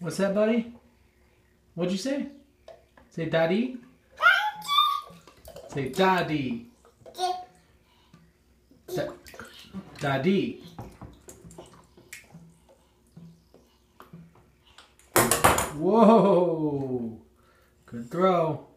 What's that, buddy? What'd you say? Say daddy? Say daddy. Da- daddy. Whoa! Good throw.